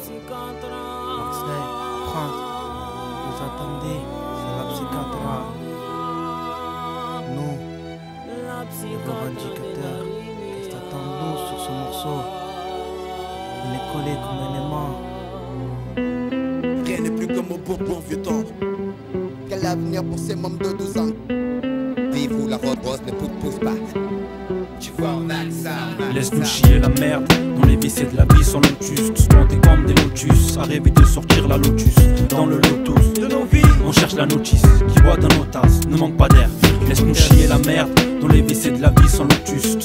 Marseille, France, vous attendez, c'est la psychiatre. Nous, les revendicateurs, qu'est-ce sur ce morceau? On est collés comme un aimant. Rien n'est plus comme au bon, bon vieux temps. Quel avenir pour ces membres de 12 ans? Vive où la robe rose ne pousse pas. Laisse-nous ça. chier la merde. Dans les WC de la vie sans lotus Tous plantés comme des lotus. À rêver de sortir la lotus. Dans le lotus de nos vies. On cherche la notice Qui boit dans nos tasses. Ne manque pas d'air. Laisse-nous chier la merde. Dans les WC de la vie sans lotus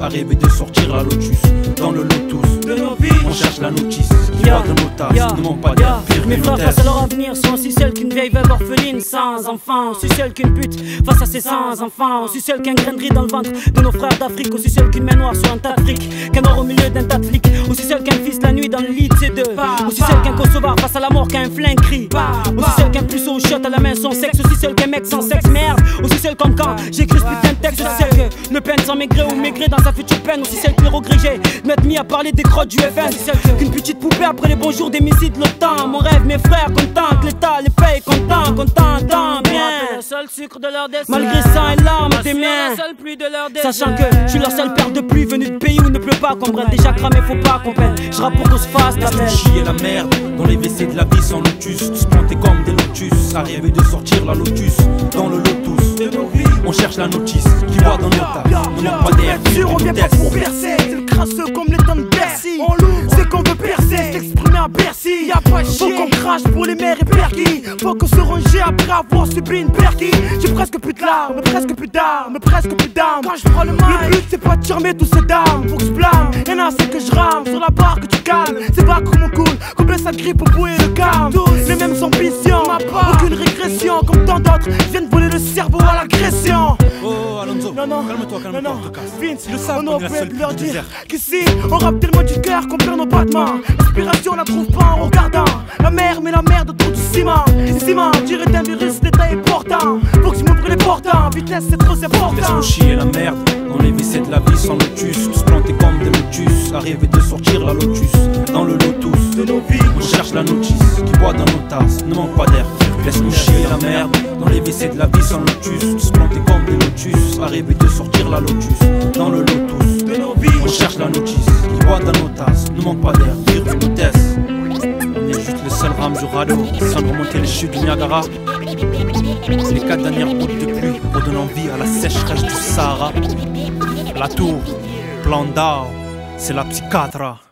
lotus À rêver de sortir la lotus Dans le lotus. De nos vies. On cherche la notice Qui nos tasses ya, Ne manque pas. Pire Mes frères face à leur avenir sont aussi seuls qu'une vieille veuve orpheline sans enfant, aussi seuls qu'une pute. Face à ses sans enfants, aussi seuls qu'un grain de riz dans le ventre de nos frères d'Afrique, aussi seuls qu'une main noire sur un tas de fric, qu'un or au milieu d'un tas de flics, aussi seuls qu'un fils la nuit dans le lit de ses deux, aussi seuls qu'un Kosovar face à la mort qu'un flingue crie, aussi puceau au shot à la main son sexe, aussi seuls qu'un mec sans sexe, merde, aussi seuls comme quand j'écris ce putain de texte, aussi seuls que le peine sans maigrer ou maigrer dans sa future peine, aussi seuls que les regrégés m'être mis à parler des crottes du FN, aussi seuls qu'une petite poupée après les bons jours des missiles de l'OTAN, mon rêve, mes frères contents, que l'État les paye content, content, tant bien. Le seul sucre de leur destin. Malgré sang et larmes, t'es miens. La seule pluie de leur destin. Sachant que je suis leur seule paire de pluie venue de pays où il ne pleut pas qu'on brûle déjà cramé, faut pas qu'on peine. Je pour qu'on se fasse la belle. chier la merde Dans les WC de la vie sans lotus plantés comme des lotus. À rêver de sortir la lotus Dans le lotus. On cherche la notice Qui boit dans nos tasses Ne manque pas d'air on vient pas pour percer, c'est le crasseux comme les temps de Bercy. On l'ouvre, c'est qu'on veut percer, s'exprimer à Bercy. Y'a pas de Faut qu'on crache pour les mères et perquis. Faut qu'on se ranger après avoir subi une perquis. J'ai presque plus de larmes, presque plus d'armes, presque plus d'armes. Quand je prends le mic, le but c'est pas de charmer tous ces dames. Faut que je blâme, y'en a c'est que je rame sur la barre que tu calmes. C'est pas comme on coule, combien ça grippe pour bouer le calme? Tous les mêmes ambitions, aucune régression comme tant d'autres. Viennent voler le cerveau à l'agression. Oh Alonso Non, non, Calme-toi, calme-toi non. Vince, le savent on aurait pu leur dire qu'ici, on rappe tellement du cœur qu'on perd nos battements. L'inspiration, on la trouve pas en regardant. La mer, mais la mer de tout du ciment. Ciment, tiré d'un virus, l'état est portant. Faut que je m'ouvre les portants, vitesse, c'est trop important. Laisse-nous chier la merde Dans les WC de la vie sans lotus Tous plantés comme des lotus À rêver de sortir la lotus Dans le lotus de nos vies On cherche la notice Qui boit dans nos tasses Ne manque pas d'air Laisse-nous chier la merde. Dans les WC de la vie sans lotus. Tous plantés comme des lotus. À rêver de sortir la lotus. Dans le lotus. On cherche la notice. Qui boit dans nos tasses Ne manque pas d'air. Pire une vitesse on est juste le seul rame du radeau. Sans remonter les chutes du Niagara. Les quatre dernières gouttes de pluie redonnant vie à la sécheresse du Sahara. La tour, plan c'est la psychiatre.